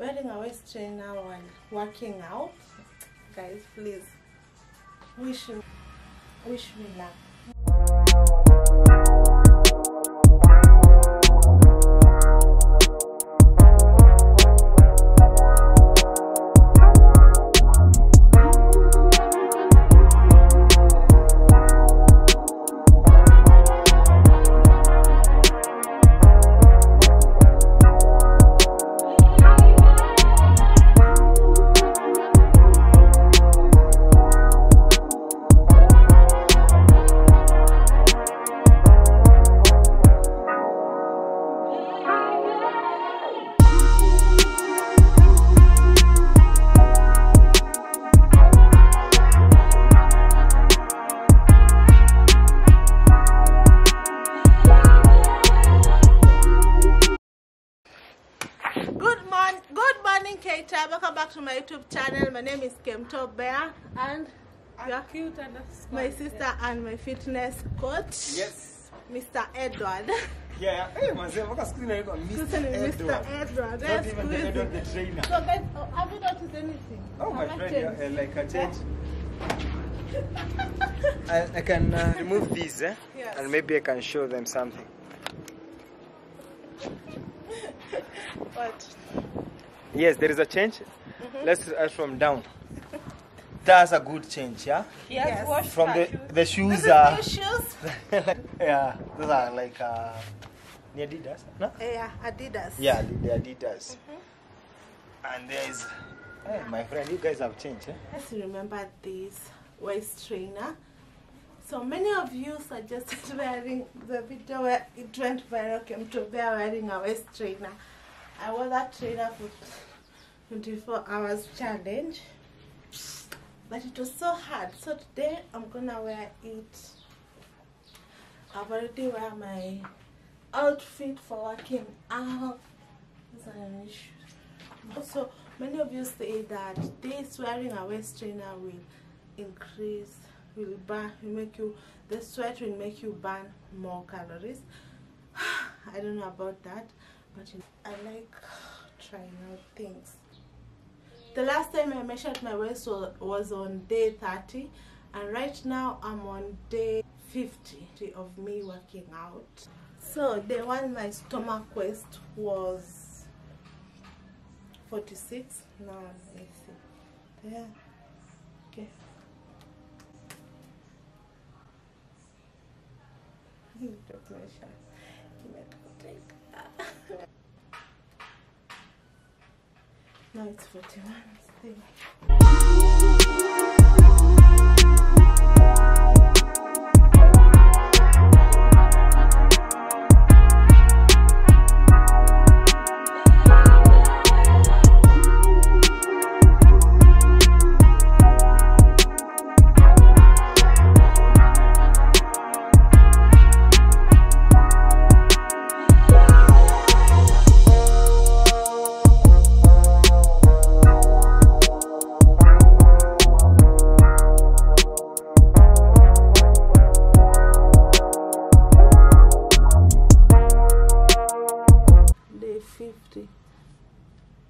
wearing a waist trainer while working out. Guys, please wish wish me luck. Back to my YouTube channel. My name is Kemunto Bear, and yeah, Cute my sister and my fitness coach, Yes. Mr. Edward. Yeah, yeah. Hey, manze, mpaka siku hizi inaitwa Listen, Mr. Mr. Edward. Edward. Not Yes, even the Edward the trainer. So, guys, oh, have you noticed anything? Oh, my Have friend, yeah, uh, like a change. I, I can uh, remove these, eh? Yes. And maybe I can show them something. What? Yes, there is a change. Let's start from down. That's a good change, yeah? Yes, Yes. wash From the shoes. the shoes is are new shoes. yeah, those are like uh, the Adidas, no? Yeah, Adidas. Yeah, the, the Adidas. And there's, hey, my friend, you guys have changed, eh? Let's remember this waist trainer. So many of you suggested wearing the video where it went viral Kemunto Bear wearing a waist trainer. I wore that trainer for 24 hours challenge. But it was so hard. So today I'm gonna wear it. I've already wear my outfit for working out. Also, many of you say that this wearing a waist trainer will increase, will burn, will make you, the sweat will make you burn more calories. I don't know about that, but I like trying out things. The last time I measured my waist was on day 30, and right now I'm on day 50 of me working out. So, day one, my stomach waist was 46 now let me see there okay Don't measure. Let me take that. Now it's 41 still.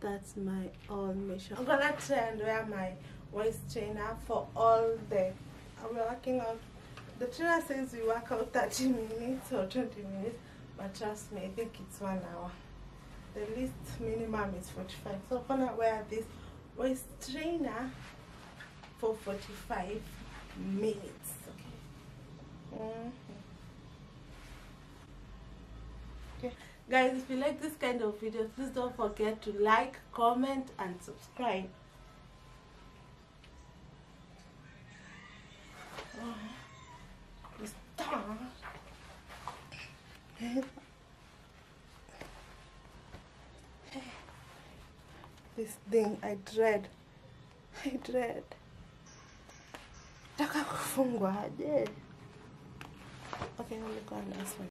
That's my all measure i'm gonna try and wear my waist trainer for all day i'm working out the trainer says we work out 30 minutes or 20 minutes but trust me i think it's one hour. The least minimum is 45 so i'm gonna wear this waist trainer for 45 minutes. Okay. Mhm. Okay. Guys, if you like this kind of video, please don't forget to like, comment, and subscribe. This thing I dread. I dread. Taka kufungwa aje. Okay, let me go on this one.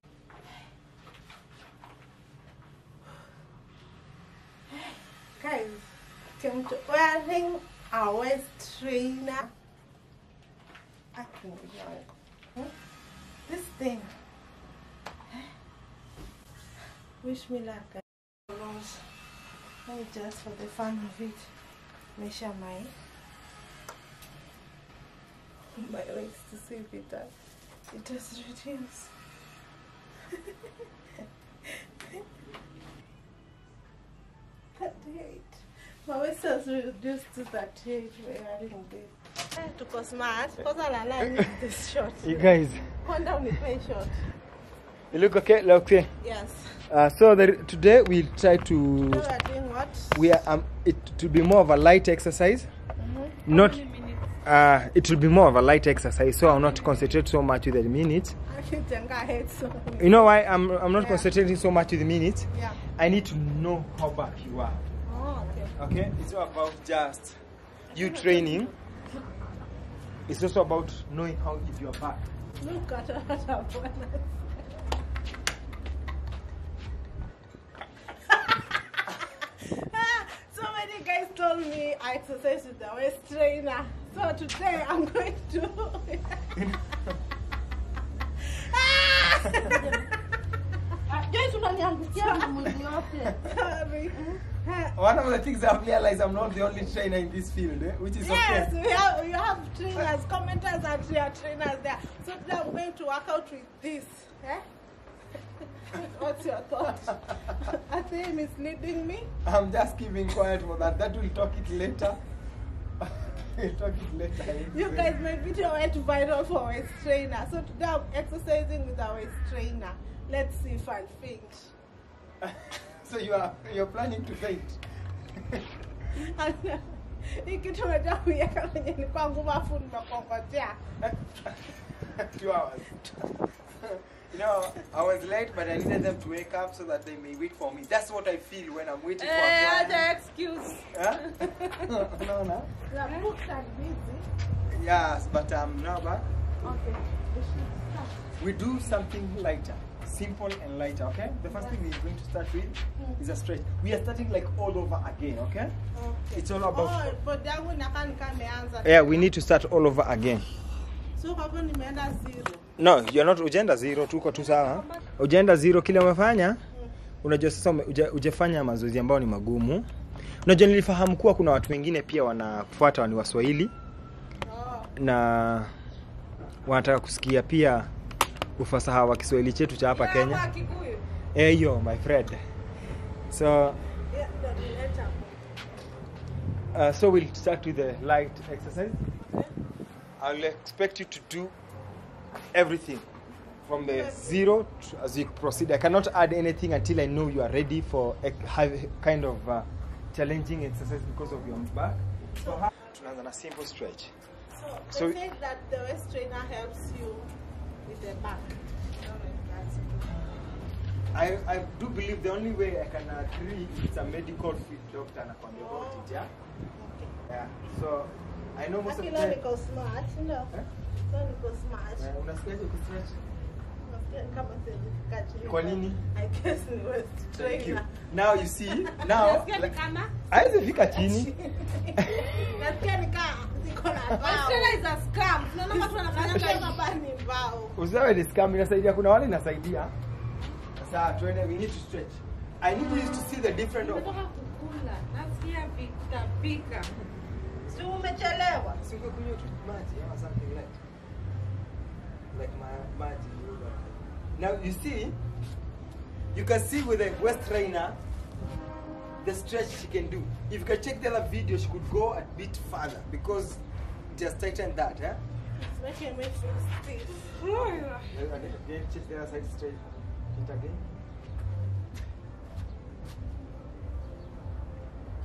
Guys, Kemunto wearing a waist trainer. I can Hmm? This thing. Wish me luck, guys. Let me just for the fun of it measure my my waist to see if it does it does reduce. Thirty-eight. My waist has reduced to thirty-eight. We're adding this. Tuko smart. Kwanza lala need this short. You guys, Kwenda unipe short. you look okay? Look okay. Yes. Uh, so the, today we'll try to Now we're doing what? we are um, it to be more of a light exercise. Mm-hmm. Not uh, it will be more of a light exercise, so I'll not concentrate so much with the minutes. So. You know why I'm I'm not Yeah. concentrating so much with the minutes? Yeah. I need to know how back you are. Okay. Okay, it's not about just you training. It's also about knowing how to you're back. Look at what I've done. Ah, so many guys told me I exercise with the waist trainer. So today I'm going to. Joyce unaniangukia mwili yote. Sorry. One of the things I've realized I'm not the only trainer in this field, eh? which is Yes, okay. we have we have trainers, commenters and your trainers there. So today I'm going to work out with this. Eh? What's your thought? Are they misleading me? I'm just keeping quiet for that. That will talk it later. we'll talk it later. You guys, my video went viral for waist trainer. So today I'm exercising with our waist trainer. Let's see if I faint. So you are you're planning to faint. hii kitu unajua kuiweka kwenye ni kwangu mafu nimekongojea Two hours. you know, I was late, but I needed them to wake up so that they may wait for me. That's what I feel when I'm waiting for a client. excuse. Huh? no, no. We are busy. Yes, but um, now back. Okay. We. We do something lighter, simple and lighter. Okay. The first thing we're going to start with is a stretch. We are starting like all over again. Okay. Okay. It's all about. Oh. Yeah, we need to start all over again. So nimeenda zero. No, you're not ujenda zero, tuko tu sawa. Ujenda zero kile umefanya. Unajua sasa ujefanya mazoezi ambayo ni magumu. Unajua nilifahamu kuwa kuna watu wengine pia wanafuata ni Waswahili Oh. na wanataka kusikia pia ufasaha wa Kiswahili chetu cha hapa Kenya. Eyo. Eh, my friend. So uh, so we'll start with the light exercise. I'll expect you to do everything from the zero to, as you proceed. I cannot add anything until I know you are ready for a kind of uh, challenging exercise because of your back. So tunaanza na simple stretch. So, So- they say that the waist trainer helps you with the back. I don't know if that's I, do believe the only way I can agree is a medical field doctor anakwambia about it, yeah? Yeah. So I know most of the time. niko smart, ndio. Eh? Leo niko smart. Eh, Unasikiaje? Nasikia ni kama siwezi kukaa chini. Kwa nini? I guess ni waist Thank you. Now you see, now like, haiwezi fika chini. Nasikia ni kama niko na Waist bao. trainer is a scam. Tunaona watu wanafanya Nasikia kazi. kama ni mbao. Usawa ni scam inasaidia, kuna wale inasaidia. Sasa tuende, we need to stretch. I need you to see the difference of kukula. Nasikia pika pika. Si umechelewa? Si ungekunywa tu maji ama something like like maji. Now you see, you can see with the waist trainer the stretch she can do. If you can check the other video, she could go a bit further because it has tightened that. Eh? It's making me feel stiff. And again, check the other side straight. It again.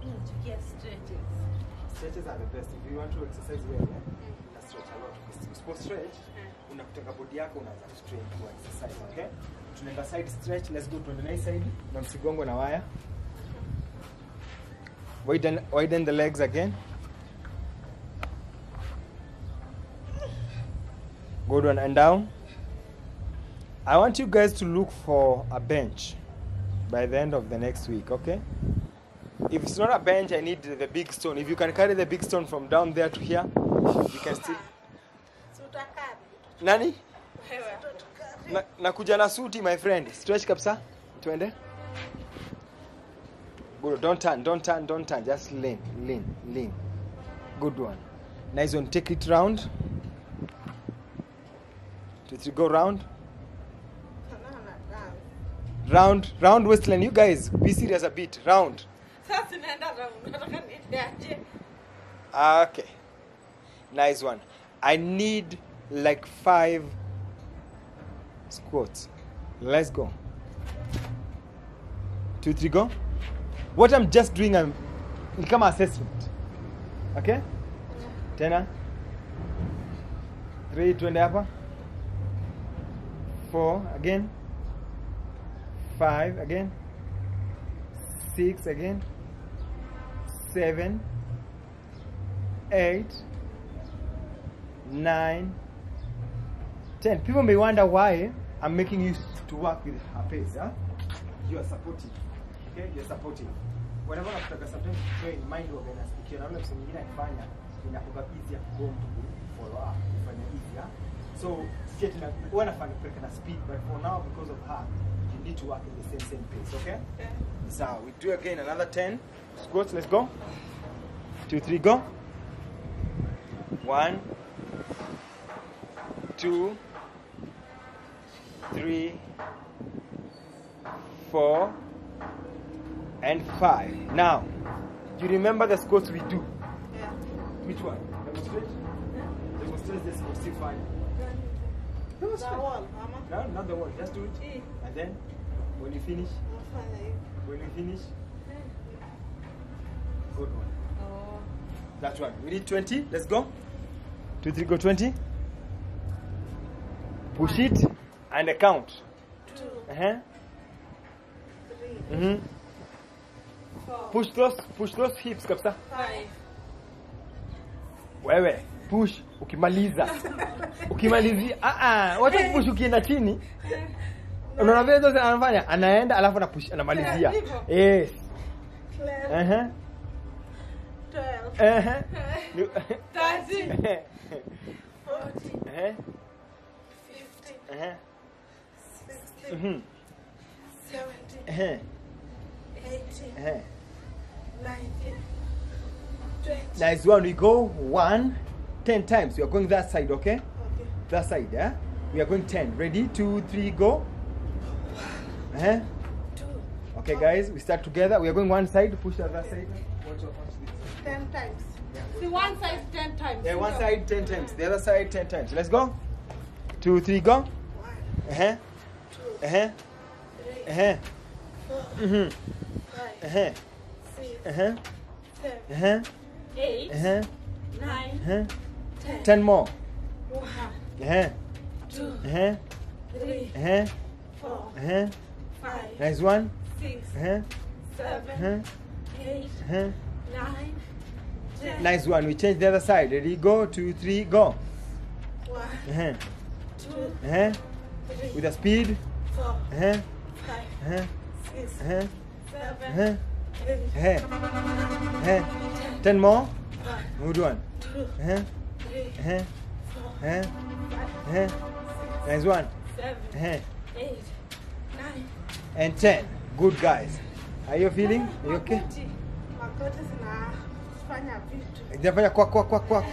Nachukia stretches. Stretches are the best. If you want to exercise well, eh? na stretch a lot. Usipo stretch, unakutaka body yako unaanza kustrain kwa exercise, okay? Tunaenda side stretch, let's go to the nice side. Na msigongo na waya. Widen, widen the legs again. Good one and down. I want you guys to look for a bench by the end of the next week, okay? If it's not a bench, I need the big stone. If you can carry the big stone from down there to here, you can still. Nani? Wewe. Na, nakuja na suti my friend. Stretch kabisa. Twende. Don't turn, don't turn, don't turn. Just lean, lean, lean. Good one. Nice one. Take it round. Two, three, go round. Round, round waistline. You guys, be serious a bit. Round. Okay. Nice one. I need like five squats. Let's go. Two, three, go. What I'm just doing, I'm kama assessment. Okay? Tena. Three, twende hapa. Four, again. Five, again. Six, again. Seven eight, nine, ten. People may wonder why I'm making you to work with her pace. Huh? You are supportive. Okay? You are supportive. Whenever unataka sometimes to train mind organize. Ukiona msemo mwingine akifanya inakuwa easier for mtu ku follow up, kufanya easier. So sisi tuna huwa nafanya kupeleka na speed but for now because of her you need to work in the same same pace, okay? So we do again another 10 squats. Let's go. Two, three, go. One, two, three, four, and five. Now, you remember the squats we do? Yeah. Which one? Demonstrate? Demonstrate this squat. See fine. The wall, mama. No, not the one. Just do it. Eh, And then, when you finish, unafanya when you finish, good one. Oh. That one. We need 20. Let's go. Two, three, go 20. Push it and a count. Two, Uh-huh. three, Mm-hmm. four, Push close, push close hips kabisa. Wewe push ukimaliza. Ukimalizia ah ah, wacha kupush ukienda chini. Unaona vile ndio anafanya, anaenda alafu ana push anamalizia. Yes. Eh eh. Eh. Eh. 70. Eh. 80. Eh. 19, 20. That is when we go one, ten times. We are going that side, okay? okay. That side, yeah? We are going ten. Ready? Two, three, go. Uh -huh. Two. Okay, guys, we start together. We are going one side, push the other side. Ten times. Yeah. See, one side ten times. Yeah, one side ten times. The other side ten times. Let's go. Two, three, go. One. Uh huh. Two. Uh huh. Three. Uh huh. Four. Mm. Five. Uh huh six, Uh huh. seven, Uh huh. Eight. Uh huh. Nine. Uh huh. ten. Ten more. One, Uh huh. two, Uh huh. three, Uh huh. four, Uh huh. five, Nice one. six, Uh huh. seven, uh-huh. eight, Uh huh. nine, ten. Nice one. We change the other side. Ready? Go. Two, three, go. One, Uh huh. two, Uh huh. three, With a speed. four, Uh huh. five, Uh huh. six, Uh huh. seven, Uh huh. huh. Uh huh. Ten more. one, Good one. two, huh. three, huh. four, Uh huh. five, Uh-huh. Nice one. seven, Uh-huh. eight, nine. And 10. Good guys. Are you feeling? Are you okay? Magoti. Zinafanya vitu. Zinafanya kwa kwa kwa kwa.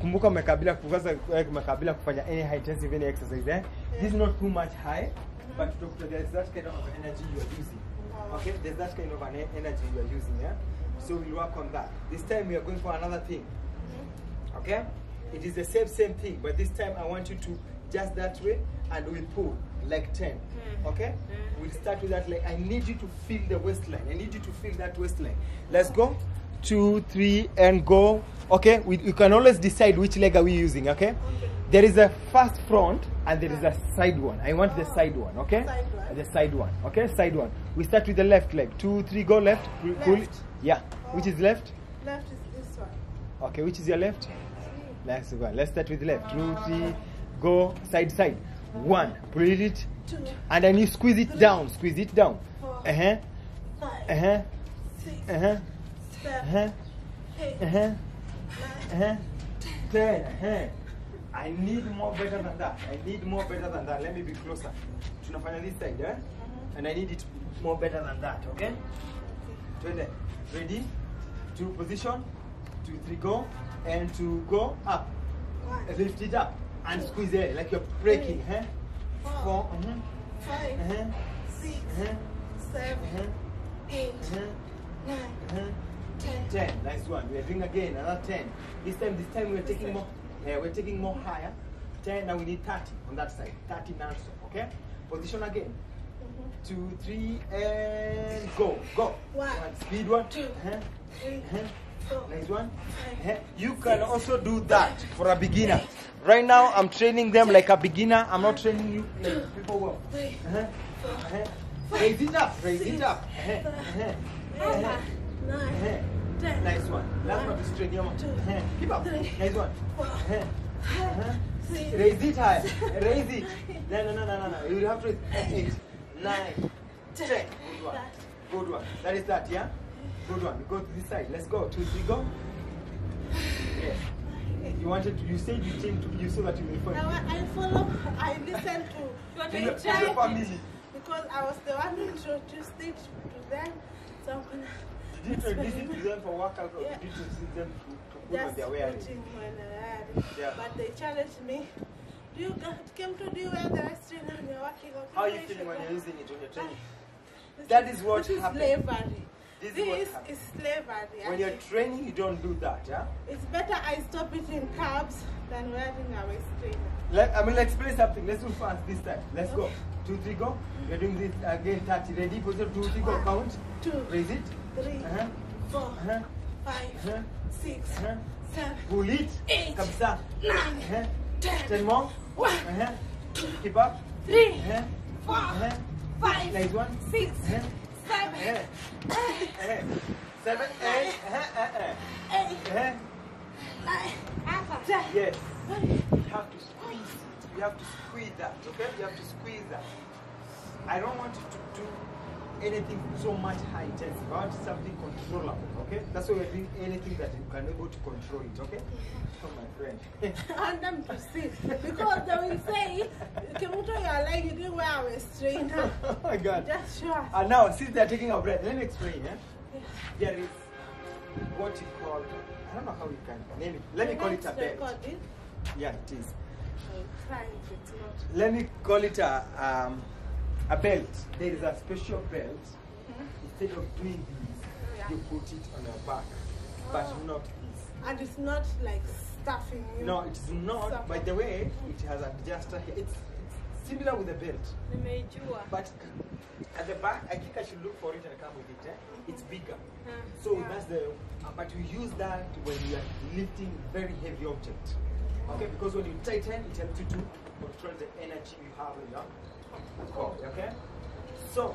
Kumbuka umekabila kukaza umekabila kufanya any high intensive any exercise eh. This is not too much high, but to, there's that kind of energy you are using. Okay, there's that kind of an energy you are using, yeah. So we'll work on that. This time we are going for another thing. Mm-hmm. Okay? It is the same same thing, but this time I want you to just that way and we pull like 10. Mm-hmm. Okay? Mm-hmm. We'll start with that leg. I need you to feel the waistline. I need you to feel that waistline. Let's go. Two, three, and go. Okay? We, we can always decide which leg are we using, okay? There is a first front and there is a side one. I want the side one, okay? Side one. The side one, okay? Side one. We start with the left leg. Two, three, go left. Pull- Pull it. Left. Yeah. Which is left? Left is this one. Okay, which is your left? Left one. Let's start with left. Two, three, go side side. One, pull it, Two, and then you squeeze it down. Squeeze it down. four, Uh huh. five, Uh huh. six, Uh huh. Uh huh. Uh huh. Uh huh. Ten. Uh huh. I need more better than that. I need more better than that. Let me be closer. Tunafanya this side, eh? And I need it more better than that. Okay. Twende. Ready? To position. Two, three, go. And to go up. Lift it up. And squeeze it like you're breaking. Huh? four, Four. mhm, five, uh-huh, six, uh-huh, seven, uh-huh, eight, uh-huh, nine, uh-huh. Ten. Ten. Nice one. We are doing again another ten. This time, this time we're taking more. Yeah, we're taking more higher. Ten. Now we need thirty on that side. Thirty non-stop. Okay. Position again. Two, three, and go. Go. One, Speed one. two, Uh-huh, three, uh-huh. four, Nice one. Uh-huh. You can also do that for a beginner. Right now, I'm training them like a beginner. I'm not training you like people three, Uh-huh. Uh-huh. Raise it up. Raise it up. Nine, ten. Nice one. Last One, one your arm. Uh-huh. Keep up. Nice one. Raise it high. Raise it. No, no, no, no, no. You will have to eight, nine, ten. Good one. Good one. That is that, yeah? Good one. We go to this side. Let's go. Two, three, go. Yes. You wanted to, you said you changed to you so that you will Now I follow, I listen to, What to are your, your family. because I was the one who introduced it to them. So I'm gonna Did you it to them for workout or Yeah. did you introduce them to, to put on their wearing? putting when they're. Yeah. But they challenged me. Do you came to do wear the string when you're working on How are you feeling when you're using it when you're training? Ah, this That is what this is slavery. This This, is is slavery. When you're training, you don't do that, yeah? It's better I stop it in cabs than wearing a waist trainer. Let, I mean, let's play something. Let's do fast this time. Let's go. Two, three, go. We're doing this again. 30. Ready? Position. Two, three, go. Count. Two, Raise it. Three, Uh-huh. four, Uh-huh. five, Uh-huh. six, seven. Eight. Nine, ten, Ten more. one, Uh-huh. Keep up. three, four, five, Nice one. six, seven, eight, Uh-huh. Eight. Eight, nine, ten. Yes. You have to squeeze it. You have to squeeze that, okay? You have to squeeze that. I don't want you to do anything so much high intensity. I want something controllable, okay? That's why we're doing anything that you can able to control it, okay? Oh, my friend. Want them to see because they will say, Kemunto, you are like you didn't wear a waist trainer. oh my God. Just show us. And now, since they're taking a breath, let me explain, eh? There is what you call, I don't know how you can name it. Let me call it a belt. it. Yeah, it is. I'll try if it's not. let me call it a um, a belt. There is a special belt. Instead of doing this, you put it on your back, but not this. And it's not like stuffing you. No, it is not. By the way, it has an adjuster here. It's, it's similar with the belt, Nimejua. but at the back, I think I should look for it and come with it. Eh? It's bigger. Huh. So Yeah. that's the. Uh, but you use that when you are lifting very heavy object. Okay, because when you tighten, it helps you to control the energy you have in your core. Okay. So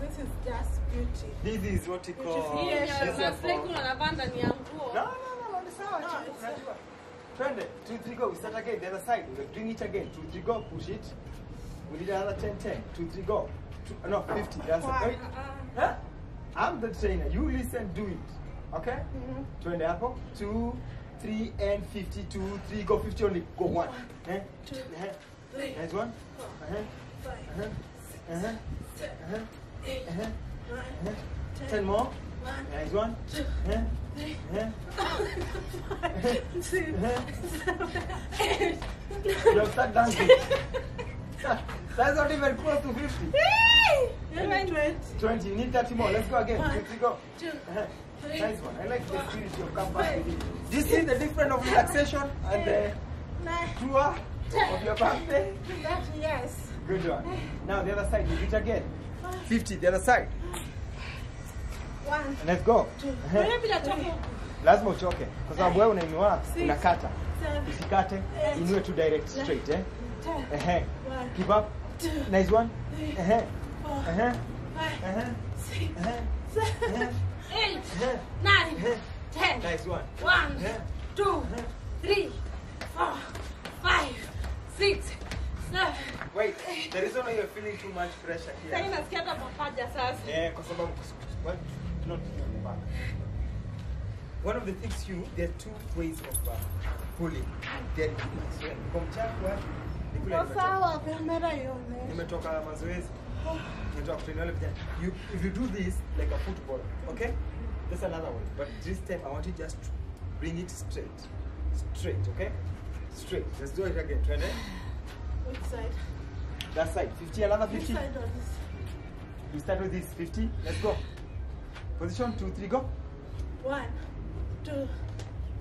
This is just beauty. this is what you call. Hii Yes, ya this is masleki for- unavaa ndani. No, no, no, no, sawa. No, chief, it's- unajua. Twende, two, three, go. We start again, the other side. We're doing it again. Two, three, go. Push it. We did another 10, 10. Two, three, go. Two, no, 50. That's Wow. wait. Huh? I'm the trainer. You listen, do it. Okay? Mhm. Twende hapo. Two, three, and 52, three, go. 50 only. Go one. Eh? Two, Uh-huh. three, Nice one. four, Uh-huh. five, Uh-huh. Uh-huh. seven, Uh-huh. eight, Uh-huh. nine, Uh-huh. ten, Ten more. one, Nice one. two, Uh-huh. three, Uh-huh. five, six, seven, eight. You have start dancing. That's not even close to 50. And twenty. 20. You need 30 more. Let's go again. One, three, go. two, Uh-huh. three, Nice one. I like the spirit you have come back with it. This is the difference of relaxation and the tour of your birthday. that, yes. Good one. Now the other side. You do it again. 50. The other side. One, Let's go. two, Uh-huh. Wewe bila choka. Lazima uchoke kwa sababu wewe unainua Six. unakata. seven, Usikate, Eight. inue tu direct straight eh. Ehe. Uh-huh. one, Keep up. Nice one. Ehe. Uh-huh. four, uh-huh. Ehe. Ehe. six, Ehe. Eight, nine, ten. Nice one. one, two, three, four, five, six, seven. Wait, the reason why you're feeling too much pressure Sasa here. nasikia hata mapaja sasa. Eh, kwa sababu what not the back. One of the things you there are two ways of uh, pulling. Then so, kwa mchana wapi? Ni kule sawa kamera ione. Nimetoka mazoezi. Unataka vijana. You, if you do this like a football, okay? That's another one But this time I want you just to bring it straight. Straight, okay? Straight. Let's do it again. Twende. Which side? That side. 50, another This 50. side or this? We start with this. 50. Let's go. Position, two, three, go. One, two,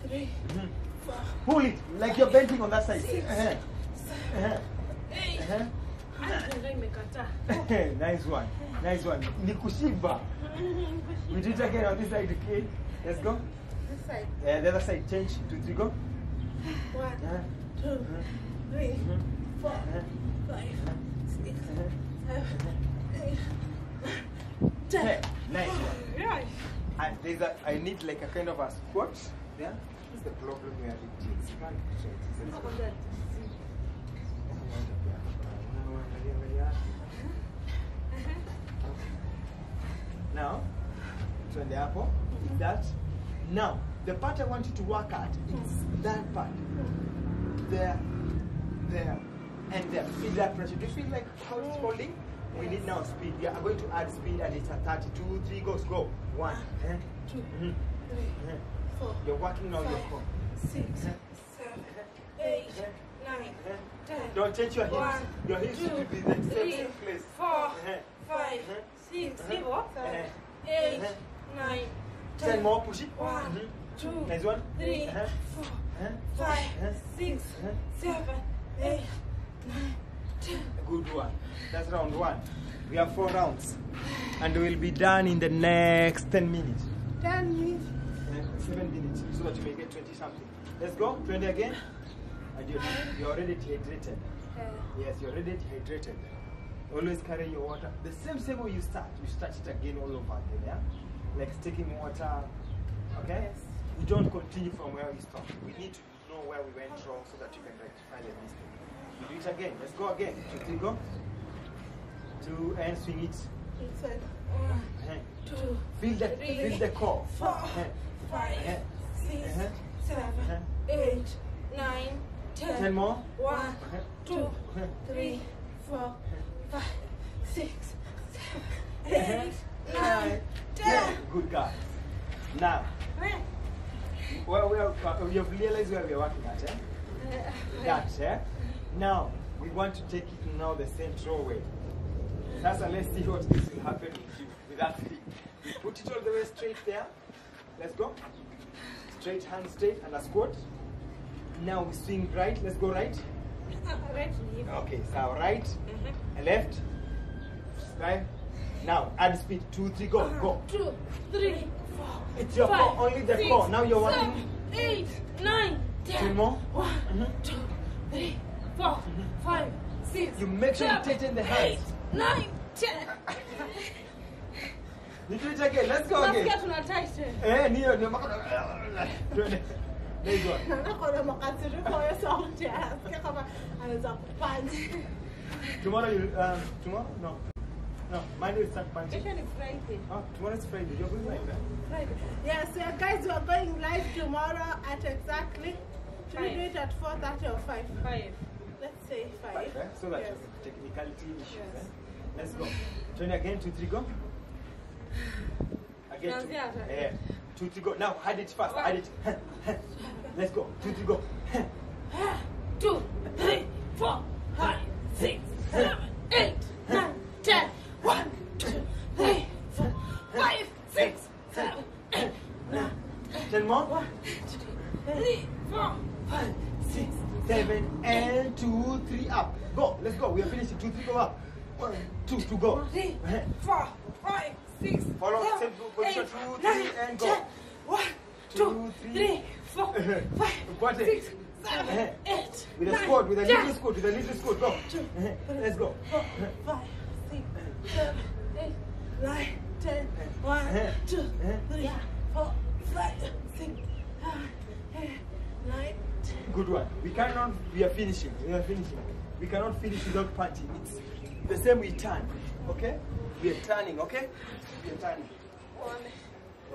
three, Mhm. four, Pull it like you're bending on that side. Six. Uh-huh. Uh-huh. eight. Uh-huh. Ah, ndio imekataa. nice one. Nice one. Nikushiba. We do it again on this side, okay? Let's go. This side. Uh, the other side, change. Two, three, go. One, Uh-huh. two, three, Mhm. four, Uh-huh. five, six, Uh-huh. seven, eight, Ten. ten. Nice one. Right. And there's a, I need like a kind of a squat. Yeah. That's the problem we are with Now, twende hapo. That. Now, the part I want you to work at is that part. There, there, and there. Feel that pressure. Do you feel like how it's holding? We need now speed. We are going to add speed and it's at 32, 3 goes, go. 1, 2, mm-hmm. 3, mm-hmm. 4. You're working now your core. 6, mm-hmm. Don't change your hips. One, your hips two, should be the same, three, place. four, Eh, five, eh, six, hivyo, eh. eight, nine, Ten ten. more, push it. One, two, Nice one. three, Uh-huh. four, Uh-huh. five, Uh-huh. six, Uh-huh. seven, eight, nine, ten. Good one. That's round one. We have four rounds. And we'll be done in the next 10 minutes. Ten minutes. Uh, 7 minutes. So that you may get 20 something. Let's go. 20 again. And you're, you're already dehydrated. Uh, Yes, you're already dehydrated. Always carry your water. The same same way you start. You start it again all over again, yeah? Like taking water. Okay? Yes. We don't continue from where we stopped. We need to know where we went wrong so that you can rectify the mistake. We do it again. Let's go again. Two, three, go. Two and swing it. One, Eh. two, Feel the Three, feel the core. four. Eh. five, six, Uh-huh. seven, eight, nine, ten. Ten more. One, two, three, four, five, six, seven, eight, nine, ten. Good guy. Now, well, we have, uh, we have realized where we are working at, eh? That, eh? Now, we want to take it now the central way. Sasa, let's see what this will happen with you, with that stick. We put it all the way straight there. Let's go. Straight hand straight and a squat. Now we swing right. Let's go right. Right. Okay, so right, Mhm. and left, right. Now add speed. Two, three, go, go. Two, three, four. It's your five, core, only the six, core. Now you're seven, working. eight, nine, ten. Three more. One, Mhm. two, three, four, five, six. You make sure you tighten the hands. Eight, nine, ten. You do it again. Let's go again. Nasikia tuna tighten. Eh, niyo ndio mpaka Twende. There you go. Naona kuna makasiriko ya sauti anasikia kama anaweza kupunch. Tomorrow you um tomorrow no. No, Monday we start punching. Kesho ni Friday. Oh, tomorrow is Friday. You're going live, eh? Friday. Yes, so guys, we are going live tomorrow at exactly. Should we do it at 4:30 or 5? Five. Let's say 5. Five, eh? So that yes. technicality issues, Yes. eh? Let's go. Turn again, two, three, go. Again, two. Yeah. Two, three, go. Now, add it fast. Add it. Let's go. Two, three, go. Two, three, four, five, six, seven, eight, nine, ten. One, two, three, four, five, six, seven, eight, nine, Ten more. one, two, three, four, five, six, Seven and two, three, up. Go. Let's go. We are finishing. Two, three, go up. One, two, to go. three, four, five, six, Follow seven, same position. eight, Two, nine, three, and go. ten. One, Two, two, three. three, four, uh-huh. five, Got it. six, seven, uh-huh. eight, With a nine, squat, with a little squat, with a little squat. Go. Two, uh-huh. Let's go. four, five, six, seven, eight, nine, ten. One, two, three, four, five, six, seven, eight, nine, ten. Good one. We cannot, we are finishing. We are finishing. We cannot finish without punching. It's the same we turn. Okay? We are turning, okay? We are turning. One.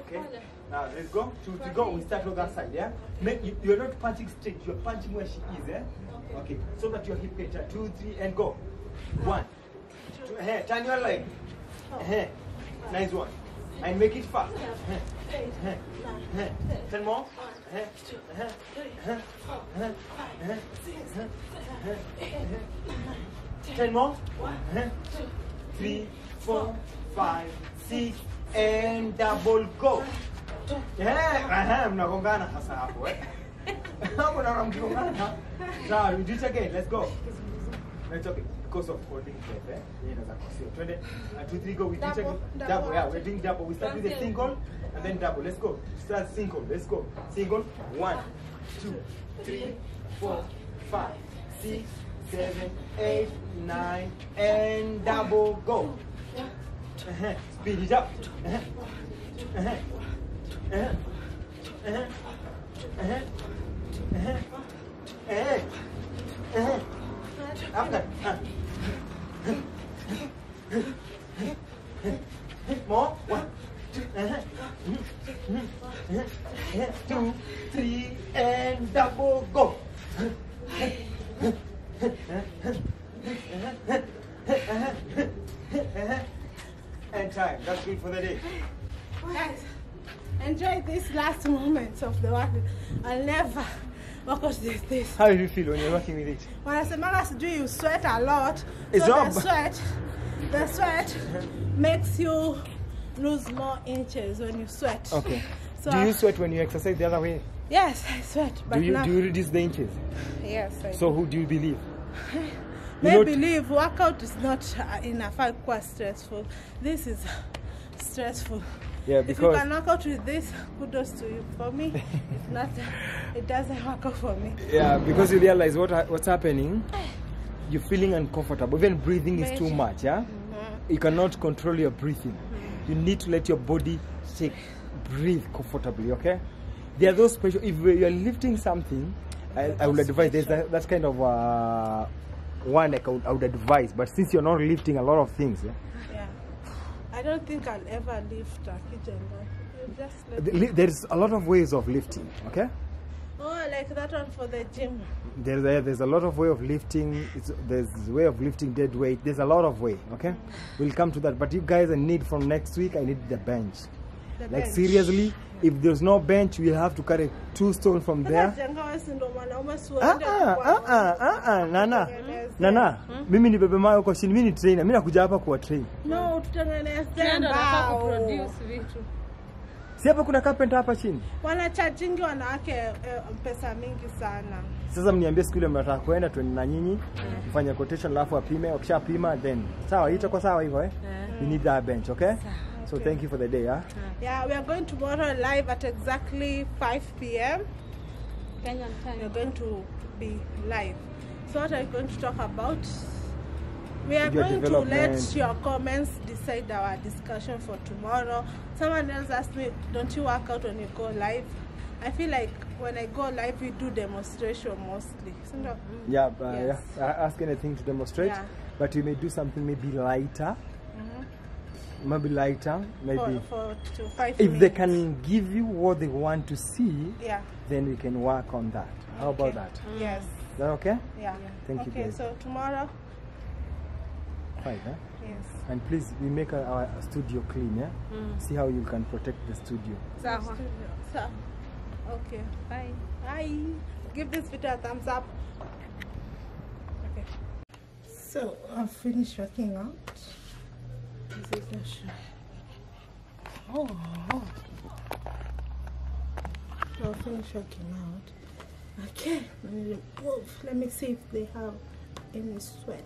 Okay? Now let's go. To, to go, we start on that side, yeah? Make, you, you're not punching straight, you're punching where she is, eh? Okay. So that your hip can turn. Two, three, and go. One. Two, hey, turn your leg. Eh, Nice one. And make it fast. Ten more. Ten more. Three, four, five, six, and double go. Yeah, mnagongana sasa hapo eh. Hapo naona mkigongana. Sawa, we do it again. Let's go. Let's okay. Because of holding breath, eh? Yeah, that's a. Twenty, uh, two, three, go. We do it again. Double, yeah. We're doing double. We start with a single and then double. Let's go. Start single. Let's go. Single. One, two, three, four, five, six, seven, eight, nine, and double. Go. Uh-huh. Speed it up. Uh-huh. Uh-huh. Uh-huh. Uh-huh. Uh-huh. Uh-huh. Uh-huh. Uh-huh. After. Uh. More. One. Two, three, and double go. And time. That's it for the day. Guys, enjoy these last moments of the work. I'll never work out this. this. How do you feel when you're working with it? When I say Wanasemaga do, you sweat a lot. It's so not the sweat, the sweat makes you lose more inches when you sweat. Okay. So do you sweat when you exercise the other way? yes, I sweat, but Do you now do you reduce the inches? yes. I So who do you believe? May know- believe workout is not uh, enough quite stressful. This is stressful. Yeah, If you can work out with this, kudos to you. For me, it's not. It doesn't work out for me. yeah, because you realize what what's happening. You're feeling uncomfortable. Even breathing is too much. Yeah, you cannot control your breathing. You need to let your body take breathe comfortably. Okay. There are those special. If you are lifting something, I, I would advise. There's that, that's kind of uh, one like I would, I would advise. But since you're not lifting a lot of things, yeah, Yeah. I don't think I'll ever lift a kitchen. Just let the- li- there's a lot of ways of lifting. Okay. Oh, like that one for the gym. There's a, there's a lot of way of lifting. It's, there's way of lifting dead weight. There's a lot of way. Okay, we'll come to that. But you guys, I need from next week. I need the bench. The Like bench. seriously, if there's no bench, we'll have to carry two stones from there. Ah ah ah ah ah ah nana nana, mimi ni bebe mayo kwa chini. Mimi ni trainer. Mimi nakuja hapa kuwa train. No, tutengeneze mbao. kuproduce vitu. Si hapa kuna carpenter hapa chini. Wanachajingi wanawake eh, pesa mingi sana. Sasa mniambie siku ile mnataka kwenda twende na nyinyi mfanye quotation, alafu apime. Wakishapima then sawa, itakuwa sawa hivyo eh. We need that bench, okay? So thank you for the day, yeah. Yeah, we are going tomorrow live at exactly 5 p.m. Kenyan We are going to be live. So what are we going to talk about? We are Your going to let your comments decide our discussion for tomorrow. Someone else asked me, don't you work out when you go live? I feel like when I go live, we do demonstration mostly. Isn't it? Yeah, uh, Yes. yeah. Uh, ask anything to demonstrate, Yeah. but you may do something maybe lighter, maybe lighter, maybe. For, for to five if they can give you what they want to see, Yeah. then we can work on that. How about Okay. that? Mm. Yes. Is that okay? Yeah. Thank you, Okay, so tomorrow, Fine, huh? yes. And please, we make our, our studio clean, yeah? Mm. See how you can protect the studio. Sawa. So, okay. Bye. Bye. Give this video a thumbs up. Okay. So I've finished working out. Oh. I'll finish working out. Okay. Let me see if they have any sweat.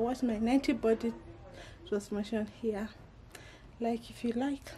Watch my 90 body transformation here. Like if you like,